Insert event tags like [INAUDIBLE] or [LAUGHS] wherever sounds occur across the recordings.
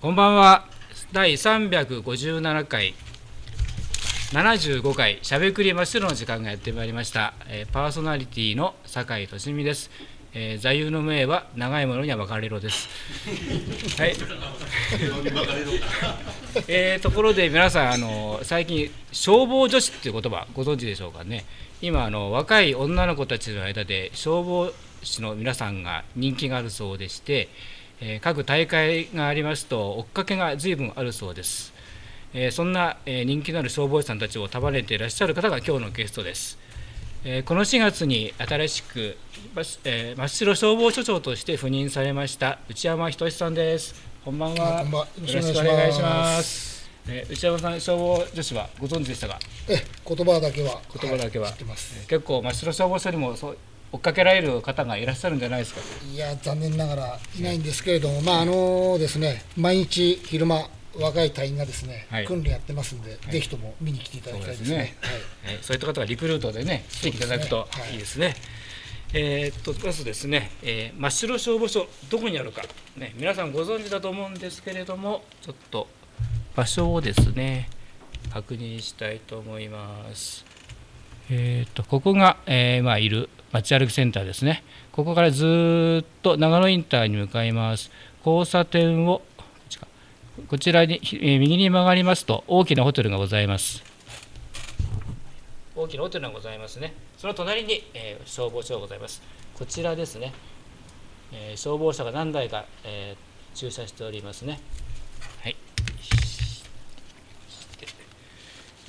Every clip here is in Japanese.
こんばんは。第357回75回しゃべくり真っ白の時間がやってまいりました、えーパーソナリティの酒井俊美です、えー座右の銘は長いものには分かれろです。[LAUGHS] はい。[LAUGHS] えーところで皆さんあの最近消防女子っていう言葉ご存知でしょうかね。今あの若い女の子たちの間で消防士の皆さんが人気があるそうでして、えー各大会がありますと追っかけが随分あるそうです、えーそんな、えー人気のある消防士さんたちを束ねていらっしゃる方が今日のゲストです、えーこの4月に新しく、まえー真っ白消防署長として赴任されました内山仁さんです。こんばんは。よろしくお願いします。えー内山さん消防女子はご存知でしたか？え言葉だけは言葉だけは、い知ってます。結構真っ白消防署にもそう追っかけられる方がいらっしゃるんじゃないですか。いや残念ながらいないんですけれども、まああのですね毎日昼間若い隊員がですね、はい。訓練やってますんで、ぜひとも見に来ていただきたいですね。えーそういった方がリクルートでね来ていただくとい。いいですね。えーっとまずですね、えー真っ白消防署どこにあるか。ね皆さんご存知だと思うんですけれどもちょっと場所をですね確認したいと思います。えーっとここが、えーまあいる街歩きセンターですね。ここからずっと長野インターに向かいます。交差点をこちらに、え右に曲がりますと大きなホテルがございます。大きなホテルがございますね。その隣に、えー消防署がございます。こちらですね。えー消防車が何台か、えー駐車しておりますね。はい。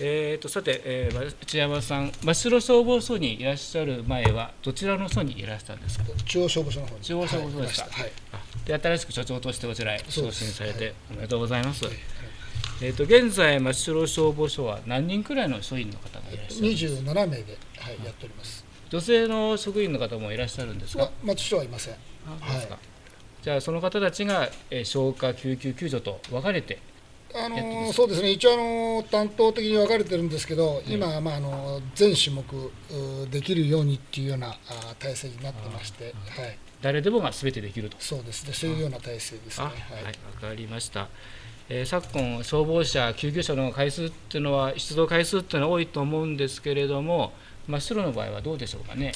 えー、とさて、えー、内山さん、真っ白消防署にいらっしゃる前は、どちらの署にいらっしゃったんですか？中央消防署の方に。中央消防署ですかはいいましたはい。で新しく所長としてこちらへ昇進されて、はい。おめでとうございます。えー、と現在、真っ白消防署は何人くらいの署員の方がいらっしゃるんですか？27名で、はい、やっております。女性の職員の方もいらっしゃるんですか？ま、松署はいません。あですか。じゃあその方たちが、えー消火救急救助と分かれてあのやってますそうですね、一応あの、担当的に分かれてるんですけど、今は、まあ、あの全種目うできるようにっていうようなあ体制になってまして、はい、誰でもが全てできると。そうですね、そういうような体制ですあね。はい、はい分かりました。えー昨今消防車救急車の回数っていうのは出動回数っていうのは多いと思うんですけれども真っ白の場合はどうでしょうかね。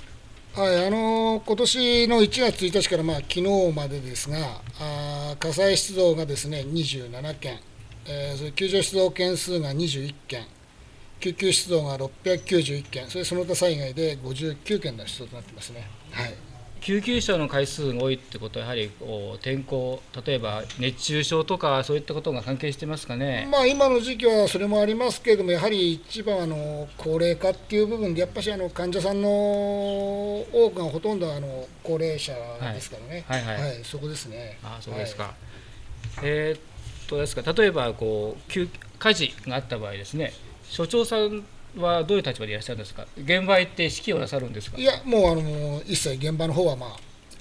はい、あの今年の1月1日から、まあ昨日までですが、あー火災出動がですね27件、えーそれ救助出動件数が21件、救急出動が691件、それその他災害で59件の出動となってますね。はい救急車の回数が多いってことはやはりこう天候例えば熱中症とかそういったことが関係してますかね？まあ、今の時期はそれもありますけれども、やはり一番あの高齢化っていう部分で、やっぱりあの患者さんの多くがほとんどあの高齢者ですからね、はいはいはいそこですね。あそうですか。えーっとですか？例えばこう救火事があった場合ですね所長さんはどういう立場でいらっしゃるんですか？現場へ行って指揮をなさるんですか？いや、もうあの一切現場の方はまあ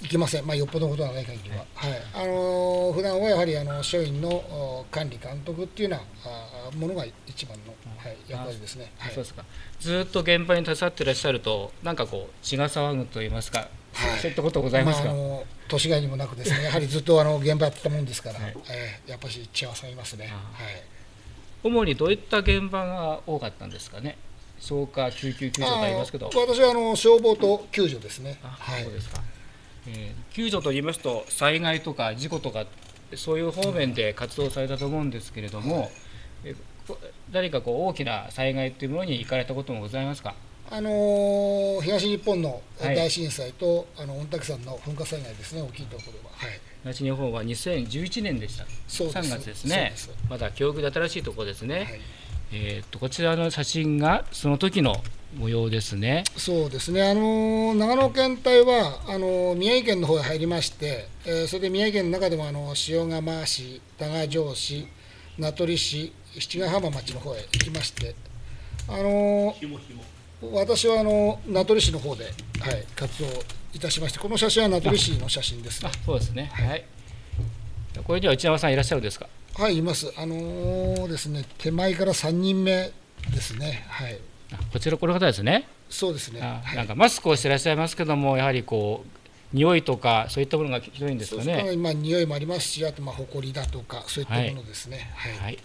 行きません、まあ、よっぽどのことがない限りは、はい。あの普段はやはりあの署員のお管理、監督っていうようなあものが一番の、はい、役割ですね。はい。そうですか。ずっと現場に携わっていらっしゃるとなんかこう血が騒ぐと言いますか、はい。そういったことございますか、あ、あの年がいにもなくですね、[LAUGHS] やはりずっとあの現場やってたもんですから、はい。えーやっぱり幸せがいますね。あはい。主にどういった現場が多かったんですかね？消火救急救助とありますけど。あ私はあの消防と救助ですね。あはい。そうですか、えー救助と言いますと災害とか事故とかそういう方面で活動されたと思うんですけれども、えこ何かこう大きな災害というものに行かれたこともございますか？あのー東日本のはい。大震災と、あの御嶽山の噴火災害ですね、大きいところは。はい。東日本は2011年でした。そうです。3月ですね。そうまだ記憶で新しいところですね、はい。えーっとこちらの写真がその時の模様ですね。そうですね、あのー長野県隊はあのー宮城県の方へ入りまして、えーそれで宮城県の中でもあの塩釜市、多賀城市、名取市、七ヶ浜町の方へ行きまして、あの私はあの名取市の方で、はい、活動いたしまして、この写真は名取市の写真ですねあ。そうですねはいこれには内山さんいらっしゃるんですか？はい、います。あのーですね、手前から3人目ですね。はい。あこちらこの方ですねそうですね。なんかマスクをしていらっしゃいますけどもやはりこう匂いとかそういったものがひどいんですかねそうですね。まあ匂いもありますし、あとまあ埃だとかそういったものですね。はい。はい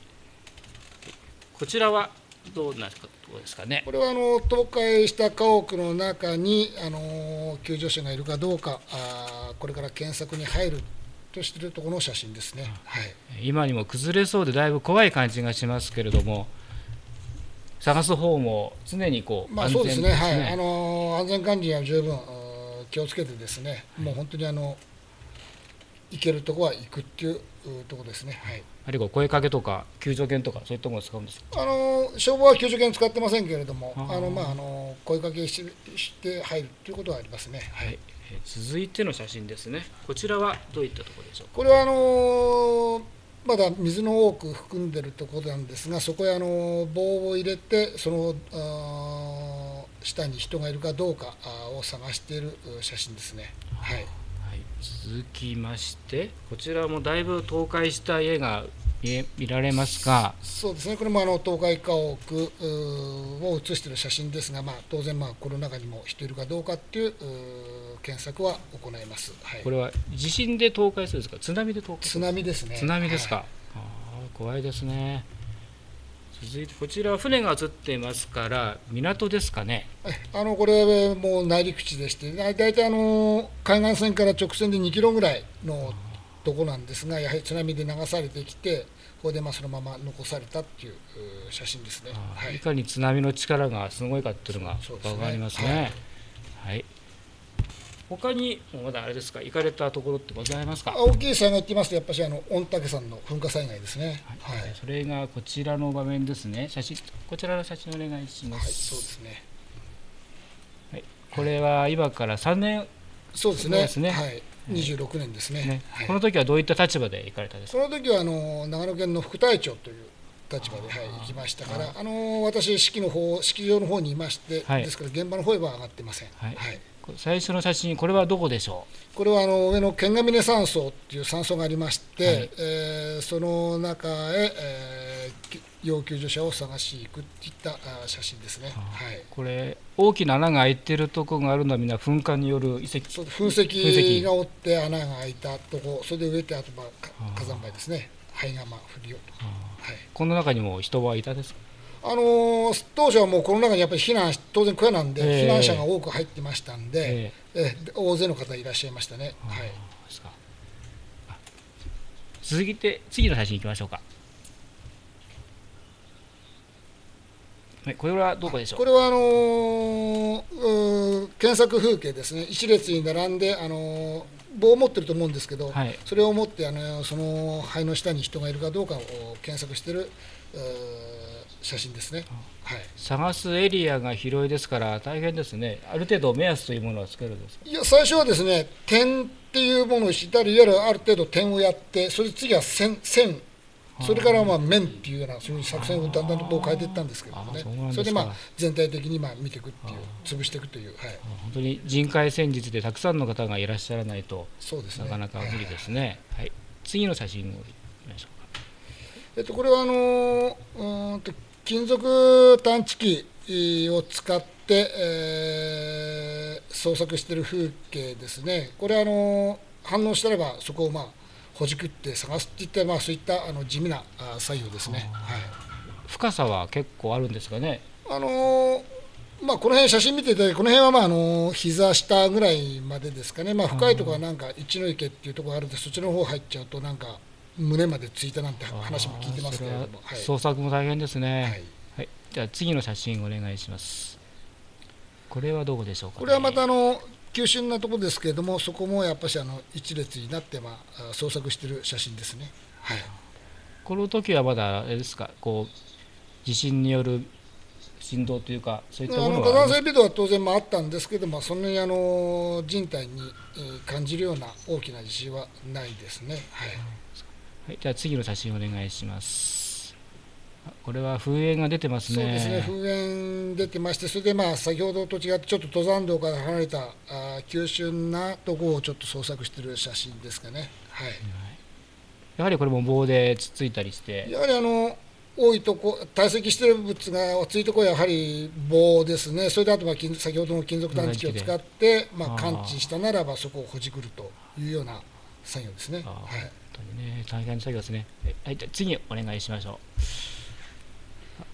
こちらはどうなるかどうですかねこれはあの倒壊した家屋の中にあの救助者がいるかどうか、あーこれから検索に入るとしているところの写真ですね。はい。今にも崩れそうでだいぶ怖い感じがしますけれども探す方も常にこうまあそうですね。はい。あの安全管理には十分気をつけてですね、もう本当にあの行けるところは行くっていううところですね。はい。やはりこう声かけとか救助犬とかそういったものを使うんですか？あの消防は救助犬使ってませんけれども、あのまああの声かけしして入るということはありますね。はい。はい、えー続いての写真ですねこちらはどういったところでしょうこれはあのまだ水の多く含んでるところなんですが、そこへあの棒を入れてそのあー下に人がいるかどうかを探しているう写真ですね。はい。はい、続きましてこちらもだいぶ倒壊した家が見られますがそうですね。これもあの倒壊家屋を写している写真ですが、まあ当然まあこの中にも人いるかどうかっていう検索は行います。はいこ。れは地震で倒壊するんですか？津波で倒壊す津る波ですね。津波ですか、はいあー怖いですね続いてこちらは船が映っていますから港ですかね。はい。あのこれも内陸地でして、だ大体あの海岸線から直線で2キロぐらいのとこなんですが、やはり津波で流されてきて、ここでまあそのまま残されたっていうう写真ですね。はい。い、かに津波の力がすごいかっていうのが分かりますね。はい。他にまだあれですか行かれたところってございますか？大きい災害って言いますと、やっぱりあの御嶽山の噴火災害ですね。はい、はいそれがこちらの場面ですね。写真こちらの写真お願いします。そうですね。これは今から3年そうですね。ですねはい、26年ですね。ね、はいこの時はどういった立場で行かれたんですか？その時はあの長野県の副隊長という立場で、はい、行きましたから、あの私、式の方式場の方にいまして、はいですから現場の方へは上がってません。はいはいこ最初の写真これはどこでしょこれはあの上の剣ヶ峰山荘っていう山荘がありまして、はいえーその中へ、えーき要救助者を探しに行くっていったあ写真ですね。う。はいこれ大きな穴が開いてるところがあるのはみんな噴火による遺跡。そう噴石が折って穴が開いたとこ、それで植えてあと火山灰ですね、灰がまあ降りようと。はいこの中にも人はいたですか？あのー当初はもうこの中にやっぱり避難し、当然小屋なんで、ええ。避難者が多く入ってましたんで、ええ。ええ大勢の方いらっしゃいましたね。はい。続いて次の写真いきましょうか。はい、これはどこでしょう？これはあのー検索風景ですね、一列に並んで、あのー棒を持ってると思うんですけど、はい。それを持ってあのその灰の下に人がいるかどうかを検索している写真ですね。はい探すエリアが広いですから大変ですね。ある程度目安というものはつけるんですか？いや最初はですね点っていうものをしたりいわゆるある程度点をやってそれで次は線線それからまあ面っていうようなそういう作戦をだんだんとこう変えていったんですけどもねそれでまあ全体的にまあ見ていくっていう潰していくという、はい、本当に人海戦術でたくさんの方がいらっしゃらないとそうですねなかなか無理ですね。はい、次の写真を見ましょうか。えっと、これはあのーうーんと金属探知機を使って、えー捜索している風景ですね、これあのー反応したらば、そこをまあほじくって探すっていった、まあ、そういったあの地味なあ作業ですね。はい。深さは結構あるんですかね？あのーまあ、この辺写真見ていただいて、この辺はまああの膝下ぐらいまでですかね、まあ、深いところはなんか一の池っていうところがあるんで、そっちの方入っちゃうと、なんか胸までついたなんて話も聞いてますけれども。はい捜索も大変ですね。はいはい、じゃあ次の写真お願いします。これはどこでしょうか、ね、これはまたあの急峻なところですけれども、そこもやっぱしあの一列になって、まあ、あ捜索している写真ですね。はい、この時はまだあれですか、こう地震による振動というかそういったもあの火山性微動は当然まああったんですけども、そんなにあの人体にえー感じるような大きな地震はないですね。はいはい、じゃあ次の写真お願いします。これは噴煙が出てますね。そうですね、噴煙出てまして、それでまあ先ほどと違って、ちょっと登山道から離れたあ急峻なところをちょっと捜索している写真ですかね。はい、やはりこれも棒でつっついたりして。やはりあの多いとこ、堆積している物が厚いところはやはり棒ですね、それであとは金先ほどの金属探知機を使って、まあ、感知したならば、そこをほじくるというような作業ですね。はいにね、大変な作業ですね。はい、じゃあ次お願いしましょう。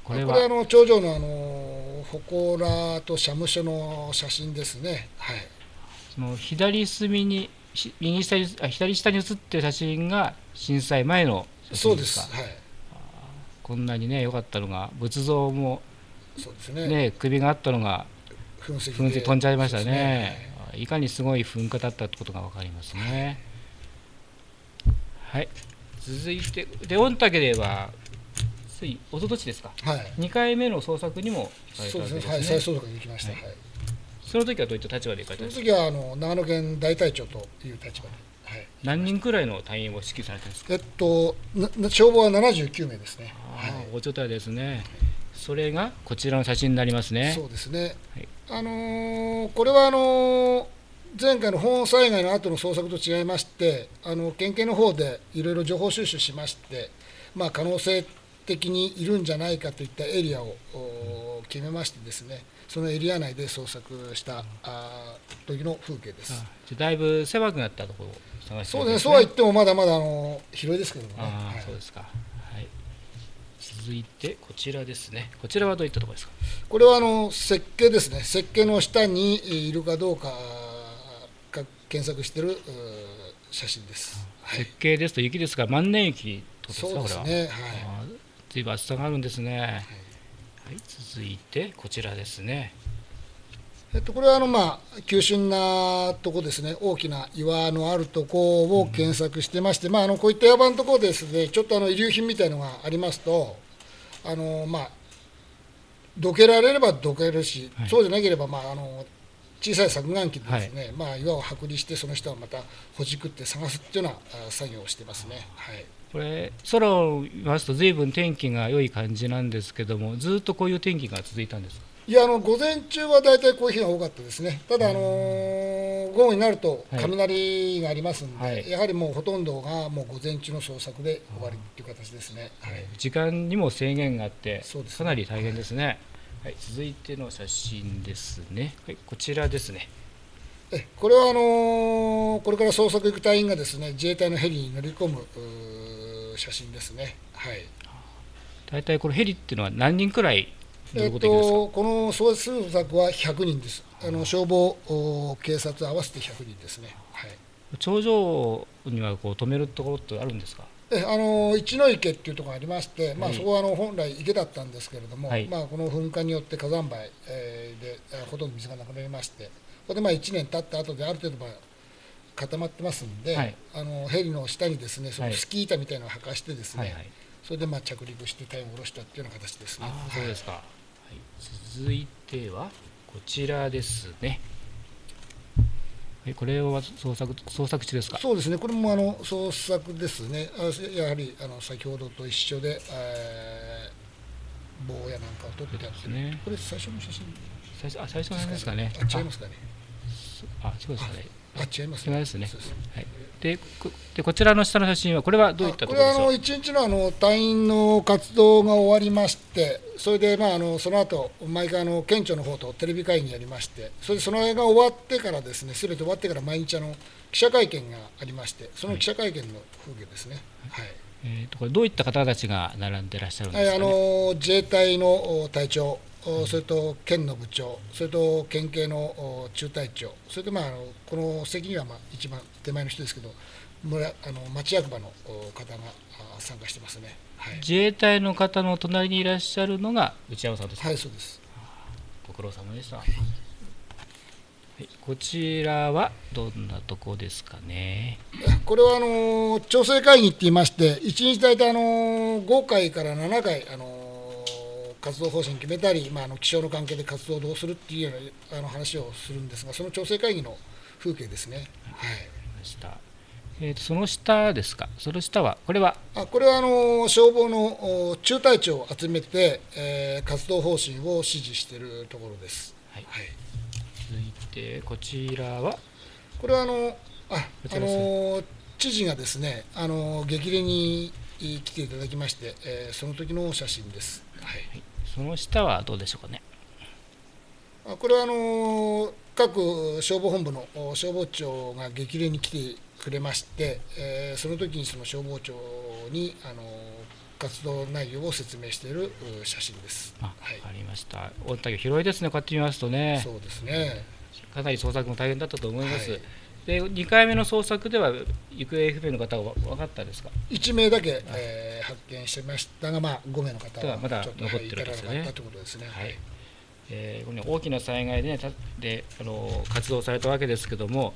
これはあの頂上のあの祠と社務所の写真ですね。はい。その左隅にし右下にあ左下に写ってる写真が震災前の写そうです。真ですか。はい。こんなにね良かったのが仏像もそうですね。ね首があったのが噴石飛んじゃいましたそうですね。いかにすごい噴火だったってことが分かりますね。はい。続いてで御嶽ではつい一昨年ですか？はい。はい。2回目の捜索にも行かれたそうわですね。はい。再捜索に行きました。ははいい。その時はどういった立場で行かれたんですか？その時はあの長野県大隊長という立場で。はい。何人くらいの隊員を指揮されてるんですか？えっと消防は79名ですね。ああはい。大所帯ですね。それがこちらの写真になりますね。そうですね。はいあのーこれはあのー前回の本災害の後の捜索と違いまして、あの県警の方でいろいろ情報収集しまして、まあ、可能性的にいるんじゃないかといったエリアをお決めましてですね、そのエリア内で捜索したあー時の風景です。あじゃあだいぶ狭くなったところを探してそうですね、そうは言ってもまだまだあの広いですけどもね。ああ、はいそうですか。はい。続いてこちらですね。こちらはどういったところですか？これはあの設計ですね、設計の下にいるかどうかか検索している写真です。はい設計ですと雪ですが万年雪とそう。ですね、はい。随分厚さがあるんですね。はい。続いてこちらですね。えっと、これはあの、まあ、急峻なとこですね、大きな岩のあるとこを検索してまして、まあ、あのこういった山のところですね、ちょっとあの遺留品みたいのがありますと、あのまあ、どけられればどけるし、はいそうじゃなければ、まあ、あの小さい削岩機でですね、まあ、岩を剥離して、その下をまたほじくって探すっていうようなあ作業をしてますね。はい。これ空を見ますと随分天気が良い感じなんですけども、ずっとこういう天気が続いたんですか？いやあの午前中は大体こういう日が多かったですね、ただ、あのー午後になるとはい。雷がありますんで、はい。やはりもうほとんどがもう午前中の捜索で終わりっていう形ですね。はい。時間にも制限があってね。かなり大変ですね。はい、続いての写真ですね。はい、こちらですね。えこれはあのーこれから捜索行く隊員がですね自衛隊のヘリに乗り込む写真ですね。はい大体これヘリっていうのは何人くらい乗えっることこの捜索は100人です、あの消防、お警察合わせて100人ですね。はい頂上にはこう止めるところってあるんですか？えあの一の池っていうところがありまして、まあ、はいそこはあの本来池だったんですけれども、はいまあ、この噴火によって火山灰、えーでえーほとんど水がなくなりまして、ここでまあ1年経った後である程度まあ固まってますんで、はいあのヘリの下にですねそのはいスキー板みたいなのを履かしてですね、はいはい。それでまあ着陸して体温を下ろしたっていうような形ですね。そうですか。か。はい、続いてはこちらですね。はい、これは捜索捜索地ですか？そうですね、これもあの捜索ですね、あやはりあの先ほどと一緒で、えー棒やなんかを取ってあって、ですね。これ最初の写真最初あ最初の辺ですかね。あ違いますかね。あ、違うですかね。あ違います違いますねはい。でこでこちらの下の写真はこれはどういったとこれはあの。一日のあの隊員の活動が終わりまして、それでまああのその後毎回あの県庁の方とテレビ会議やりまして、それでその映画終わってからですね、すべて終わってから毎日あの記者会見がありまして、その記者会見の風景ですね。はい。えーとこれどういった方たちが並んでらっしゃるんはい、あですか、ね？の自衛隊のお隊長、おそれと県の部長、それと県警のお中隊長、それで、まあ、あのこの席にはまあ一番手前の人ですけど、村あの町役場のお方があ参加してますね。はい、自衛隊の方の隣にいらっしゃるのが内山さんですか？はい、そうです。ご苦労様でした。はい、こちらはどんなとこですかね？[COUGHS] これはあの調整会議って言いまして、1日大体あの5回から7回、あの活動方針決めたり、まあ、あの気象の関係で活動をどうするっていうようなあの話をするんですが、その調整会議の風景ですね。はい。えーと、その下ですか、その下は、これは？あこれはあの消防の中隊長を集めて、えー、活動方針を指示しているところです。はい、はい、続いて、こちらは？これはあのあ、あの知事がですね、あの激励に来ていただきまして、えー、その時の写真です。はい、その下はどうでしょうかね。あこれはあの各消防本部の消防庁が激励に来てくれまして、えー、その時にその消防庁にあの活動内容を説明している写真です。あ、はい、ありました。大竹広いですね。こうやって見ますとね。そうですね。かなり捜索も大変だったと思います。はい、で2回目の捜索では行方不明の方は分かったですか？1名だけ、えー、発見してましたが、まあ、5名の方はまだ残ってるんですね。ということですね。はいえー、大きな災害で,、ね、であの活動されたわけですけども、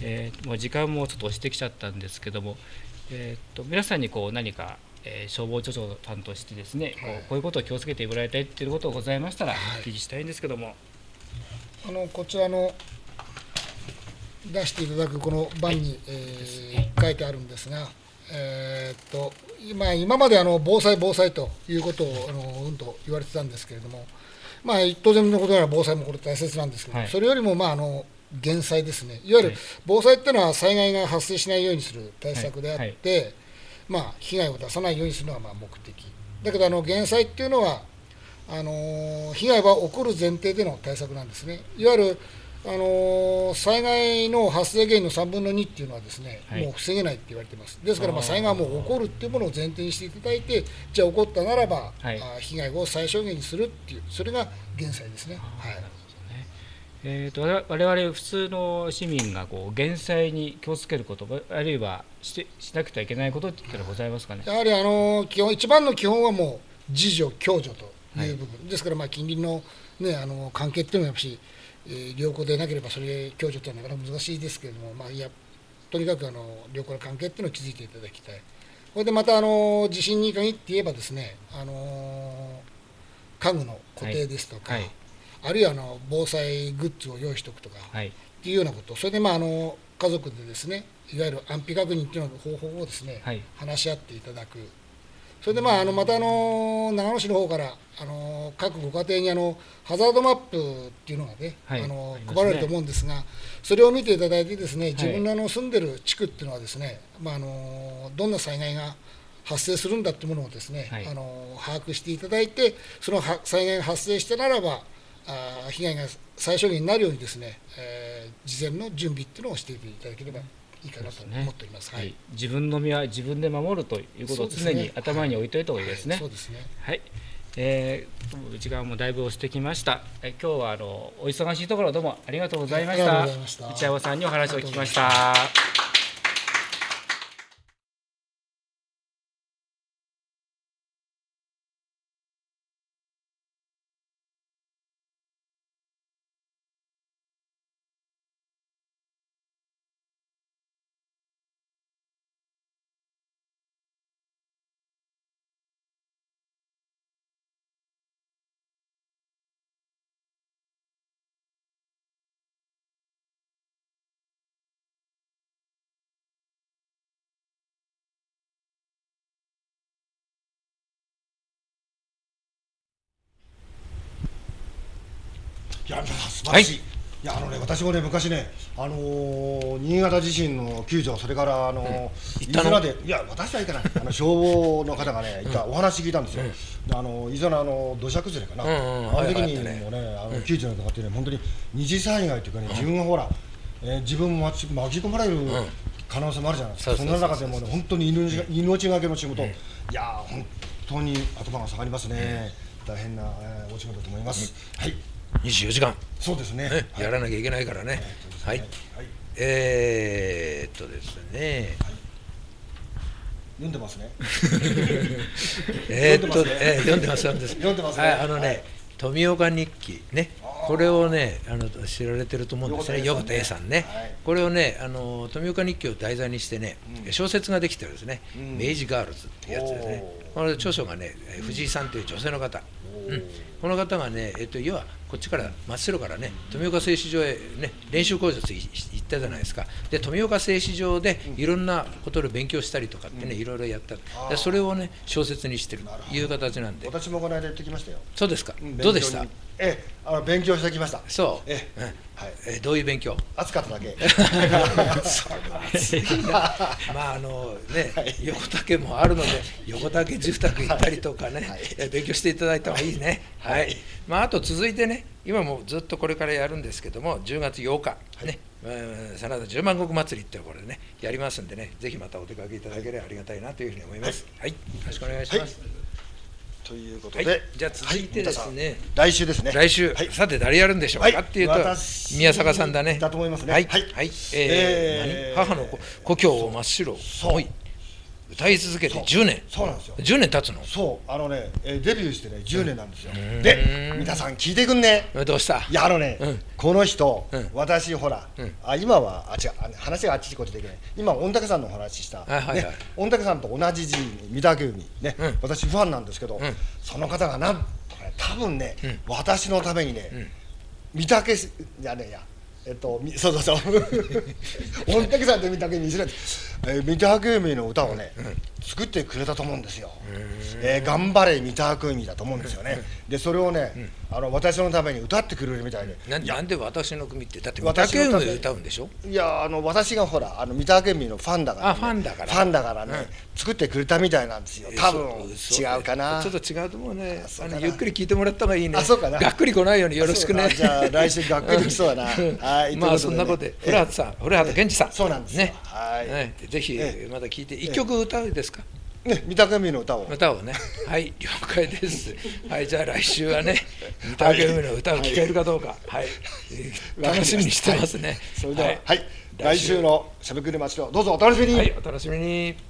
えー、もう時間もちょっと押してきちゃったんですけども、えーと、皆さんにこう何か、えー、消防庁長担当してですね、はい、こうこういうことを気をつけてもらいたいっていうことがございましたら、お聞きしたいんですけども。あのこちらの出していただくこの版に、はい、えー、書いてあるんですが、えー、っと今今まであの防災、防災ということをあのうんと言われてたんですけれども、まあ、当然のことなら防災もこれ大切なんですけど、はい、それよりも、まあ、あの減災ですね、いわゆる防災っていうのは災害が発生しないようにする対策であって、はい。はい、まあ、被害を出さないようにするのがまあ目的、だけどあの減災っていうのは、あの被害は起こる前提での対策なんですね。いわゆるあの災害の発生原因の3分の2っていうのはですね、はい、もう防げないって言われてます、ですからまあ災害はもう起こるっていうものを前提にしていただいて、じゃあ起こったならば、はい、被害を最小限にするっていう、それが減災ですね。はい。えーと、我々普通の市民がこう減災に気をつけること、あるいはしてしなくてはいけないことってございますかね？やはりあの基本、一番の基本はもう自助、共助という部分、はい、ですからまあ近隣の,、ね、あの関係っていうのはやっぱりえ良好でなければそれ共助というのはなかなか難しいですけれども、まあ、いやとにかくあの良好な関係っていうのを築いていただきたい。これでまたあの地震に限って言えばですね、あの家具の固定ですとか、はい。はい、あるいはあの防災グッズを用意しておくとか、はい、っていうようなこと、それでまああの家族でですね、いわゆる安否確認っていうの方法をですね、話し合っていただく。それでまああのまたあの長野市の方からあの各ご家庭にあのハザードマップっていうのがね、はい、あの配られると思うんですが、それを見ていただいてですね、自分のあの住んでる地区っていうのはですね、まああのどんな災害が発生するんだっていうものをですね、はい、あの把握していただいて、その災害が発生したならば、あ被害が最小限になるようにですね、えー、事前の準備っていうのをしていただければいいかなと思っております、ね、はい、自分の身は自分で守るということを常に頭に置いといた方がいいですね。そうですね。はい、えー、時間もだいぶ押してきました。え今日はあのお忙しいところどうもありがとうございました。内山さんにお話を聞きました。いや素晴らしい、はい、いやあのね私もね昔ねあのー、新潟地震の救助それからあのー、伊豆で。いや私は行かない。あの消防の方がねいた、お話聞いたんですよ、うん、あの伊豆のあの土砂崩れかな、うんうん、あの時にもねあの救助の方ってね本当に二次災害というかね自分がほら、えー、自分も巻き込まれる、可能性もあるじゃないですか、そんな中でもね、本当に命命がけの仕事、いや本当に頭が下がりますね、大変な、えー、お仕事だと思います。はい24時間。そうですね、ねやらなきゃいけないからね、はい、はい、えー、っとですね、読んでますね。[LAUGHS] えっと、えー、読んでます、読んでます。読んでます、ね、はい、あのね、富岡日記ね。これをねあの知られてると思うんですね。横横田田 A 栄さんね。これをねあの富岡日記を題材にしてね、小説ができてるんですね、うん。明治ガールズってやつですね。これ著書がねえ藤井さんという女性の方、うん、この方がね、えっと、要はこっちから真っ白からね富岡製糸場へ、ね、練習講座行ったじゃないですか。で富岡製糸場でいろんなことを勉強したりとかってね、いろいろやった。でそれをね小説にしてる。という形なんで。私もこの間行ってきましたよ。そうですか、ん。どうでした？ええあの勉強してきました。そう、ええうんはい。えどういう勉強？暑かっただけ。[LAUGHS] [LAUGHS] まああのね、横竹もあるので、横竹住宅行ったりとかね、は勉強していただいた方がいいね。はい。まああと続いてね、今もずっとこれからやるんですけども、10月8日、ね、うん真田十万石祭りっていうこれね、やりますんでね、ぜひまたお出かけいただければありがたいなというふうに思います。はい。よろしくお願いします。ということはい。で、じゃあ続いてですね。はい来週ですね。来週、はい。さて誰やるんでしょうか、はい。っていうと私宮坂さんだね。だと思いますね。はい、はい。はい。えーえー。何？母の故故郷を真っ白。そう歌い続けて10年。そうなんですよ。10年経つの？そう。あのね、えーデビューしてね10年なんですよ、で皆さん聞いてくんね。どうした？いやあのね、うん。この人、うん。私ほら、うん。あ今はあ違う話があっちこっちできない。今御嶽山のお話した、はいはいはい。ね、御嶽山と同じ寺院御嶽海ね、うん。私ファンなんですけど、ん。その方がなん多分ね、ん。私のためにね、御嶽しいやねいやえっとみそうそうそう。御嶽山と御嶽海にす。れえー御嶽海の歌をね、作ってくれたと思うんですよ、えー頑張れ御嶽海だと思うんですよね、でそれをね、あの私のために歌ってくれるみたいで。ななんで私の組ってだって私のため竹海歌うんでしょ？いやあの私がほらあの御嶽海のファンだから、ね、あファンだから。ファンだからね、作ってくれたみたいなんですよ。多分。違うかな。ちょっと違うと思うね。あのゆっくり聞いてもらった方がいいね。あそうかな。がっくり来ないようによろしくね。じゃあ来週がっくり来そうだな。うん。はいまあそんなことで古畑さん古畑健二さん。そうなんですよ。ね。はい。ね。ぜひえ。また聞いて一曲歌うですか？ね御嶽海の歌を。歌をね、はい、了解です。[LAUGHS] はい、じゃあ来週はね、御嶽海の歌を聴けるかどうか、はい、えー楽しみにしてますね。それでははい、来週のしゃべくり町をどうぞお楽しみに、はい、お楽しみに。